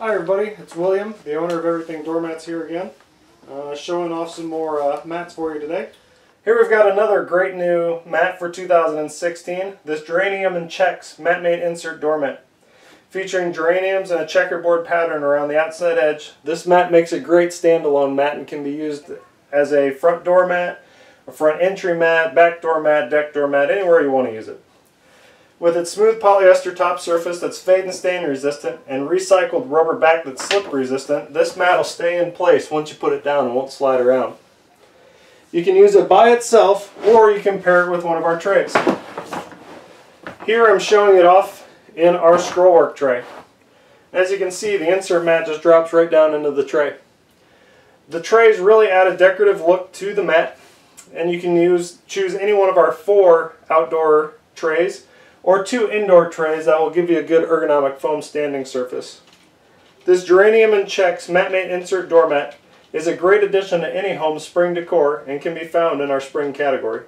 Hi everybody, it's William, the owner of Everything Doormats here again, uh, showing off some more uh, mats for you today. Here we've got another great new mat for 2016, this Geranium and Checks Mat Mate Insert Doormat. Featuring geraniums and a checkerboard pattern around the outside edge, this mat makes a great standalone mat and can be used as a front doormat, a front entry mat, back door mat, deck door mat, anywhere you want to use it. With its smooth polyester top surface that's fade and stain resistant and recycled rubber back that's slip resistant, this mat will stay in place once you put it down and won't slide around. You can use it by itself or you can pair it with one of our trays. Here I'm showing it off in our scrollwork tray. As you can see the insert mat just drops right down into the tray. The trays really add a decorative look to the mat and you can use choose any one of our four outdoor trays or two indoor trays that will give you a good ergonomic foam standing surface. This Geranium and Checks Mat Mate Insert Doormat is a great addition to any home spring decor and can be found in our spring category.